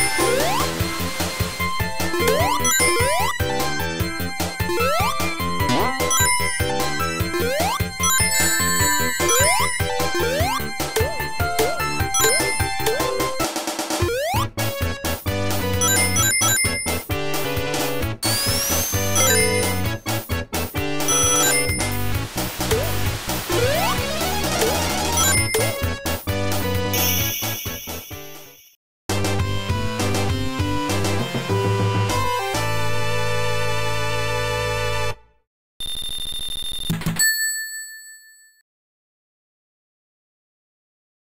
Woo!